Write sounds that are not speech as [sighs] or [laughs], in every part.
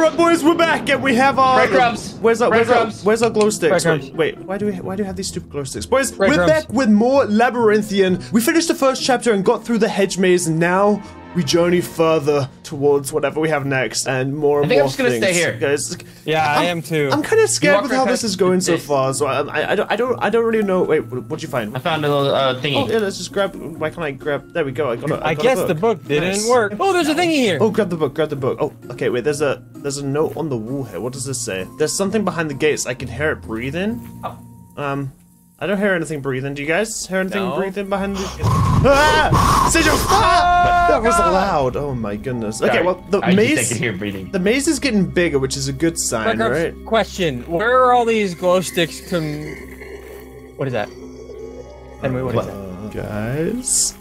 Right, boys, we're back, and we have our Breadcrumbs. Where's our where's our, Breadcrumbs. where's our glow sticks? Wait, wait, why do we why do we have these stupid glow sticks, boys? We're back with more Labyrinthine. We finished the first chapter and got through the hedge maze, and now we journey further towards whatever we have next, and more and I think I'm more just gonna things. stay here. guys. Yeah, I I'm- too. I'm kind of scared with right how this is going so far, so I, I, I don't I don't I don't really know. Wait, what, what'd you find? I found a little uh, thingy. Oh yeah, let's just grab. Why can't I grab? There we go. I got. A, I, I got guess a the book didn't Nice. work. Oh, there's a thingy here. Oh, grab the book. Grab the book. Oh, okay. Wait. There's a there's a note on the wall here. What does this say? There's something behind the gates. I can hear it breathing. Oh. Um, I don't hear anything breathing. Do you guys hear anything No. breathing behind the? [sighs] ah! Sigil! [laughs] Ah! That was loud. Oh my goodness. Okay. Sorry. Well, the I maze. just I could hear breathing. The maze is getting bigger, which is a good sign, Breadcrumbs, right? Question: Where are all these glow sticks? Com- what is that? Henry, what is that? Guys,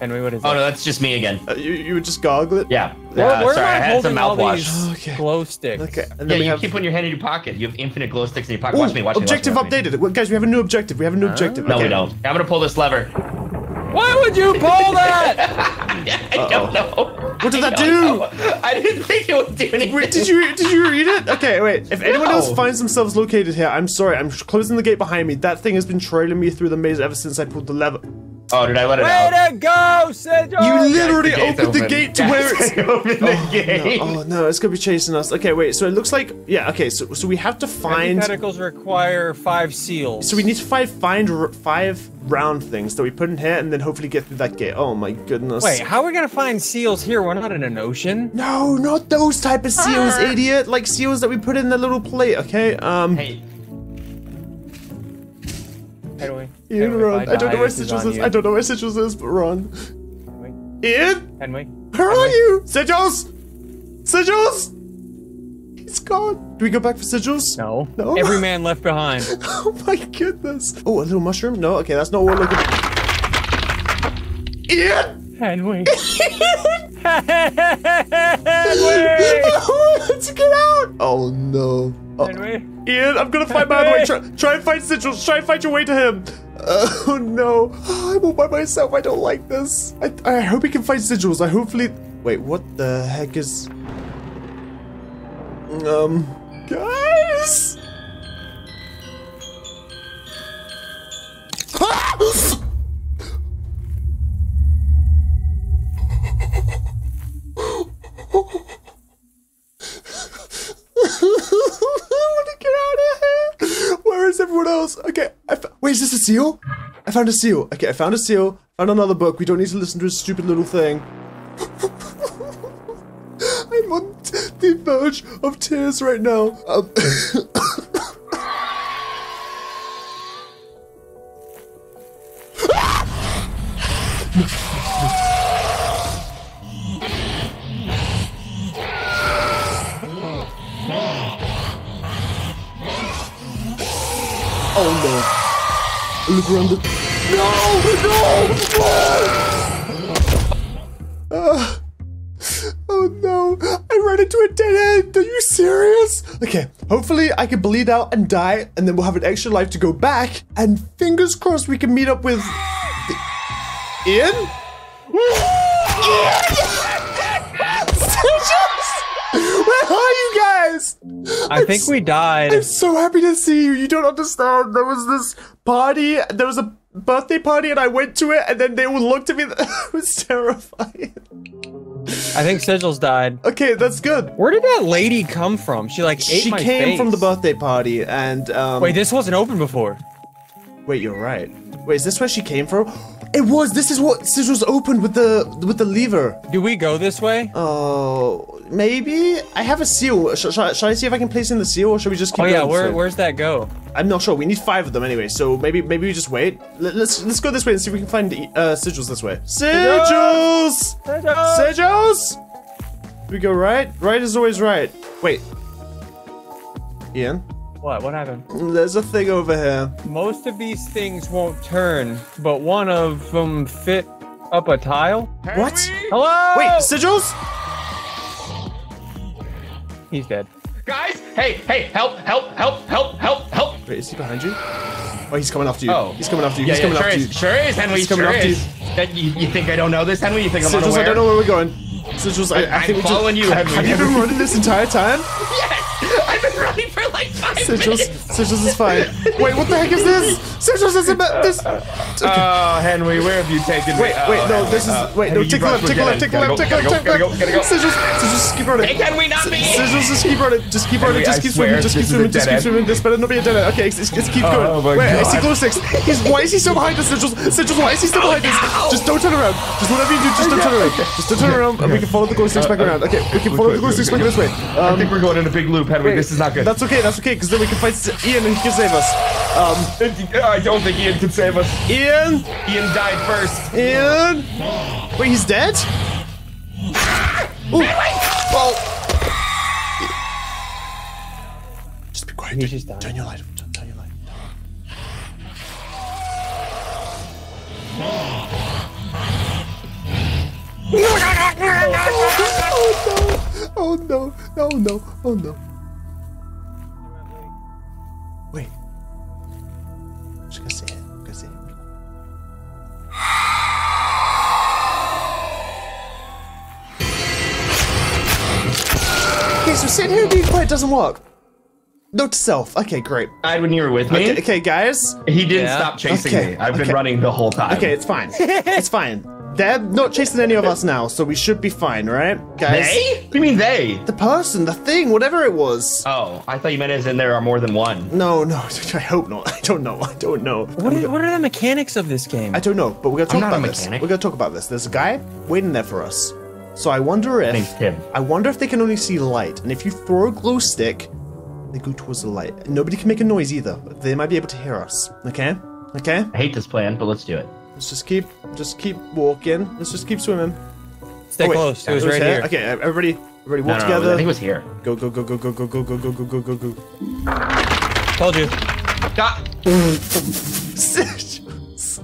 Henry, what is Oh that? no, that's just me again. uh, you you would just goggle it. Yeah. Where, yeah where sorry, I am I had some holding all mouthwash. these Okay. glow sticks? Okay. And Yeah, then we you have. keep one in your hand in your pocket. You have infinite glow sticks in your pocket. Ooh, watch me, watch me. objective watch me, watch me. updated. Well, guys, we have a new objective. We have a new objective. No, okay. we don't. I'm gonna pull this lever. Why would you pull that? I don't know. What did I that don't know. I didn't think it would do anything. Wait, did you did you read it? Okay, wait. If anyone else finds themselves located here, I'm sorry. I'm closing the gate behind me. That thing has been trailing me through the maze ever since I pulled the lever. Oh, did I let it out? Way to go, Sigil! You literally The gate's opened the gate to Guys, where it's. [laughs] I opened the gate. Oh no, it's gonna be chasing us. Okay, wait. So it looks like yeah. Okay, so so we have to find. Hypotheticals require five seals. So we need to find find r- five round things that we put in here, and then hopefully get through that gate. Oh my goodness. Wait, how are we gonna find seals here? We're not in an ocean. No, not those type of seals, Ah. idiot. Like seals that we put in the little plate. Okay. Um. Hey, Ian, we run. find I don't know where Sigils is. I don't know where Sigils is, but run. Henry? Ian, Henry? where are you? Sigils! Sigils! He's gone. Do we go back for Sigils? No. No? Every [laughs] man left behind. Oh my goodness. Oh, a little mushroom? No, okay, that's not what we're looking for. Ian! Henry. Let's [laughs] get out! Oh no. Oh, Henry. Ian, I'm gonna find my other way. Try, try and find Sigils. Try and find your way to him. Oh no. I'm all by myself. I don't like this. I, I hope he can find Sigils. I hopefully. Wait, what the heck is. Um. Guys! I want to get out of here. Where is everyone else? Okay. Wait, is this a seal? I found a seal. Okay, I found a seal. Found another book. We don't need to listen to a stupid little thing. I'm on the verge of tears right now. Um, oh no. Look around the. No! No! Uh, oh no! I ran into a dead end! Are you serious? Okay, hopefully I can bleed out and die, and then we'll have an extra life to go back, and fingers crossed we can meet up with. The... Ian? [laughs] [laughs] Where are you guys? I think we died. I'm so happy to see you. You don't understand. There was this party. There was a birthday party, and I went to it, and then they all looked at me. [laughs] It was terrifying. I think Sigils died. Okay, that's good. Where did that lady come from? She like ate She my came face. from the birthday party, and um. Wait, this wasn't open before. Wait, you're right. Wait, is this where she came from? It was. This is what Sigils opened with the with the lever. Do we go this way? Oh, maybe I have a seal. Sh- sh- shall I see if I can place in the seal, or should we just keep oh yeah, where where's that go? I'm not sure. We need five of them anyway, so maybe maybe we just wait. Let, let's let's go this way and see if we can find uh, sigils this way. Sigils! Sigils! We go right. Right is always right. Wait. Ian, What? What happened? there's a thing over here. Most of these things won't turn, but one of them fit up a tile. What? Hello? Wait, sigils? He's dead. guys! Hey, hey! Help! Help! Help! Help! Help! Help! Wait, is he behind you? Oh, he's coming after you. Oh, he's coming after you. Yeah, he's yeah, coming sure after is. you. Sure is, Henry. He's coming sure after is. That you, you think I don't know this, Henry? You think I'm Sigils, unaware? I don't know where we're going. Sigils, I, I I'm think we following just, you, have, Henry. have you been running this entire time? [laughs] Yes! I've been running for like five Sigils, minutes. Sigils is fine. [laughs] Wait, what the heck is this? Sigils is about this. Oh, Henry, where have you taken Wait, me? wait, Oh, no, Henry, this is uh, wait, no, Henry, take you a left, take a left, take a left, take left, take a Gotta go, left. gotta go, gotta go. Sigils, Sigils, just keep running. Hey, can we not be? Sigils, just keep running, just keep running, just keep swimming, just keep this is a swimming, just keep swimming. This better not be a dead end. Okay, let's, let's keep going. Oh my Wait, I see God. glow sticks. He's why is he so behind us, Sigils? Sigils, why is he still behind us? Just don't turn around. Just whatever you do, just don't turn around. Just don't turn around, and we can follow the glow sticks back around. Okay, we can follow the glow sticks back this way. I Um, think we're going in a big loop, Henry. This is not good. That's okay, that's okay, because then we can fight Ian and he can save us. Um, I don't think Ian can save us. Ian, Ian died first. Ian. Wait, he's dead? Ooh. Oh. Just be quiet. He's Turn, just dying. turn your light. Turn, turn your light. [laughs] Oh no! Oh no! Oh no! Wait. Sitting here being quiet doesn't work. Note to self. Okay, great. Died when you were with me. Okay, okay guys. He didn't Yeah. stop chasing Okay, me. I've been running the whole time. Okay, it's fine. it's fine. They're not chasing any of us now, so we should be fine, right? Guys? They? What do you mean they? The person, the thing, whatever it was. Oh, I thought you meant as in there are more than one. No, no, [laughs] I hope not. I don't know. I don't know. What are, what are the mechanics of this game? I don't know, but we're gonna talk not a about this. mechanic. We're gonna talk about this. There's a guy waiting there for us. So I wonder if name's Tim. I wonder if they can only see light, and if you throw a glow stick, they go towards the light. Nobody can make a noise either. They might be able to hear us. Okay? Okay? I hate this plan, but let's do it. Let's just keep just keep walking. Let's just keep swimming. Stay Oh, wait. close. It was right here? here. Okay, everybody everybody No, walk no, no, together. I think it was here. Go go go go go go go go go go go go go. Told you. Ah, Sigils.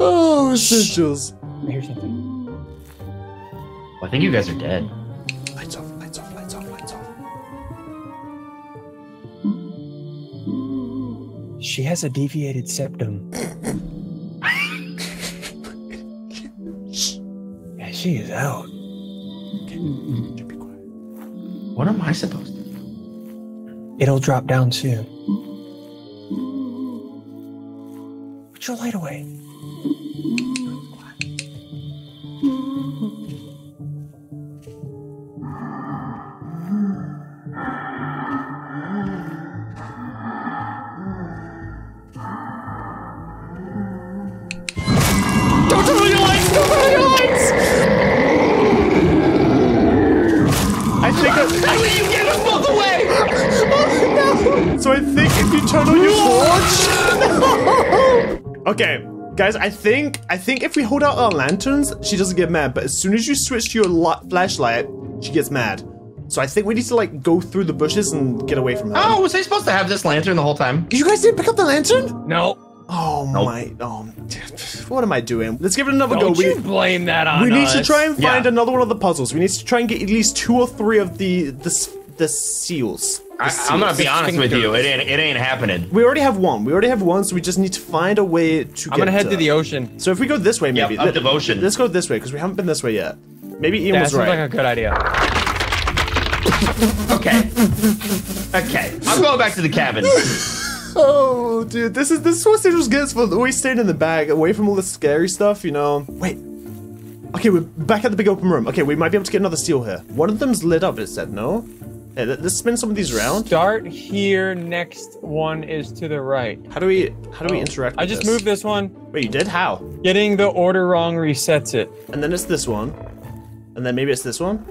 oh, sigils. I hear something. I think you guys are dead. Lights off, lights off, lights off, lights off. She has a deviated septum. [laughs] yeah, she is out. Just be quiet. What am I supposed to do? It'll drop down soon. Put your light away. I How did you get us both away? Oh, no. So. I think if you turn on your torch. Okay, guys. I think I think if we hold out our lanterns, she doesn't get mad. But as soon as you switch to your flashlight, she gets mad. So I think we need to like go through the bushes and get away from her. Oh, was I supposed to have this lantern the whole time? You guys didn't pick up the lantern? No. Oh Nope. my! Oh, what am I doing? Let's give it another Don't go. you We, blame that on we need to try and find Yeah. another one of the puzzles. We need to try and get at least two or three of the the the seals. The I, I'm gonna be honest with you. It ain't. It ain't happening. We already have one. We already have one, so we just need to find a way to. I'm get gonna head to the ocean. So if we go this way, maybe. Yep, up Let- devotion. Let's go this way because we haven't been this way yet. Maybe Ian That was sounds right. like a good idea. Okay. Okay. I'm going back to the cabin. [laughs] Oh, dude, this is this is what Sigils gets for always staying in the bag, away from all the scary stuff. You know. Wait. Okay, we're back at the big open room. Okay, we might be able to get another seal here. One of them's lit up. It said no. Hey, let- let's spin some of these around. Start here. Next one is to the right. How do we how do we oh. interact? I just this? moved this one. Wait, you did? How? Getting the order wrong resets it. And then it's this one, and then maybe it's this one.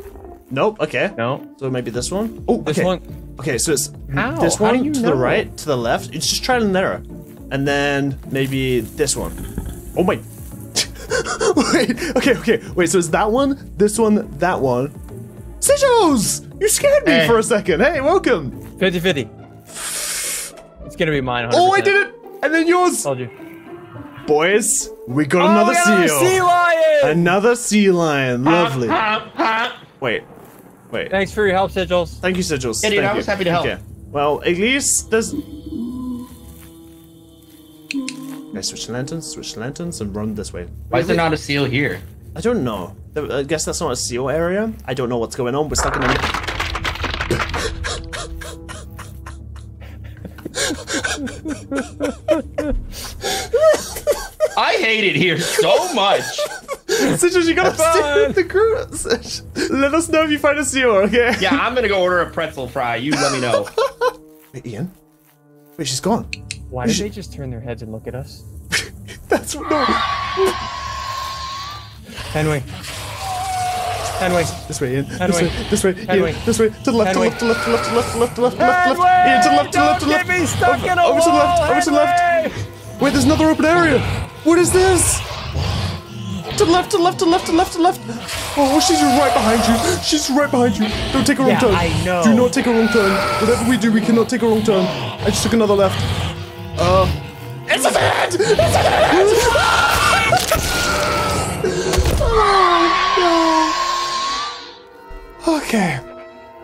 Nope. Okay. No. So maybe this one. Oh, This okay. one. Okay, so it's How? this one to know? the right, to the left. It's just trial and error, and then maybe this one. Oh my! [laughs] wait. Okay. Okay. Wait. So it's that one, this one, that one. Sigils! You scared me Hey. for a second. Hey, welcome. 50 50. It's gonna be mine. 100%. Oh, I did it! And then yours, Told you. boys. We got Oh, another we got another sea lion! Another sea lion. Lovely. Wait. Wait. Thanks for your help, Sigils. Thank you, Sigils. Yeah, dude, Thank I was you. happy to help. Okay. Well, at least there's. Okay, switch lanterns, switch lanterns, and run this way. Why is there not a seal here? I don't know. I guess that's not a seal area. I don't know what's going on. We're stuck in a. I hate it here so much. [laughs] Sigils, you gotta Have stay with the group. Sig- Let us know if you find a seal, okay? Yeah, I'm gonna go order a pretzel fry. You let me know. Wait, Ian? Wait, she's gone. Why did they just turn their heads and look at us? That's no. Henry. Henry. This way, Ian. This Henry. way. This way. Henry. Ian. This way. To the left. To the Henry. left. To the left. To the left. To the left. To the left. To the left. To the left. To the left. Ian, to the left. To the left. To the left. Don't get me stuck in a over to the left. wall, Over to the left. Wait, there's another open area. What is this? To left. To left. To left. To left. To left. Oh, she's right behind you. She's right behind you. Don't take a wrong Yeah, turn. I know. Do not take a wrong turn. Whatever we do, we cannot take a wrong turn. I just took another left. Uh. It's a head! It's a head! [laughs] oh, Okay.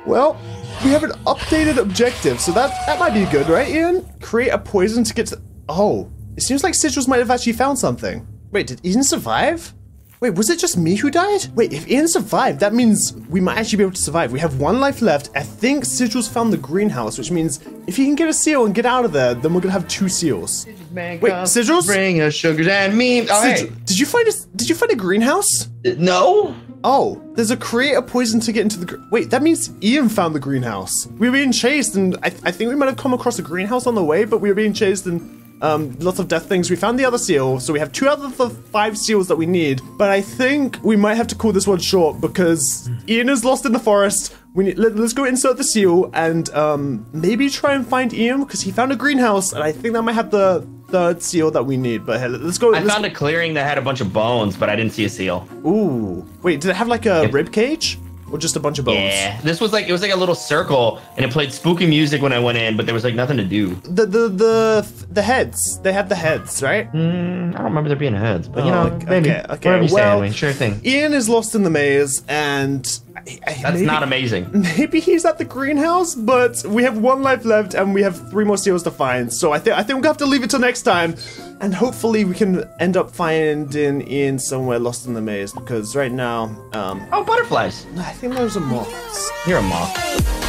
Well, we have an updated objective, so that that might be good, right, Ian? Create a poison to get to. Oh, it seems like Sigils might have actually found something. Wait, did Ian survive? Wait, was it just me who died? Wait, if Ian survived, that means we might actually be able to survive. We have one life left. I think Sigils found the greenhouse, which means if he can get a seal and get out of there, then we're gonna have two seals. Man, Wait, Sigils? Bring us sugars and me. Oh, hey. Did you find a Did you find a greenhouse? No. Oh, there's a create a poison to get into the. Wait, that means Ian found the greenhouse. We were being chased, and I, I think we might have come across a greenhouse on the way, but we were being chased and um, lots of death things. We found the other seal, so we have two out of the five seals that we need. But I think we might have to call this one short because Ian is lost in the forest. We need, let, us go insert the seal and um, maybe try and find Ian because he found a greenhouse, and I think that might have the third seal that we need. But hey, let's go. I let's found a clearing that had a bunch of bones, but I didn't see a seal. Ooh, wait, did it have like a Yep. rib cage or just a bunch of bones? Yeah, this was like it was like a little circle, and it played spooky music when I went in, but there was like nothing to do. The the the the heads. They had the heads, right? Mm, I don't remember there being heads, but you Oh, know, okay, maybe okay, okay, whatever you say, well- sure thing. Ian is lost in the maze, and That's maybe, not amazing. Maybe he's at the greenhouse, but we have one life left, and we have three more seals to find. So I think I think we'll have to leave it till next time, and hopefully we can end up finding Ian somewhere lost in the maze. Because right now, um, Oh, butterflies. I think those are moths. You're a moth.